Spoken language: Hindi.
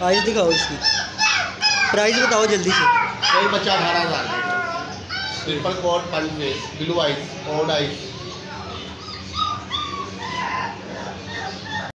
आज दिखाओ इसकी। प्राइस बताओ जल्दी से। कोई बच्चा अठारह हज़ार simple triple coat punch face blue ice ode ice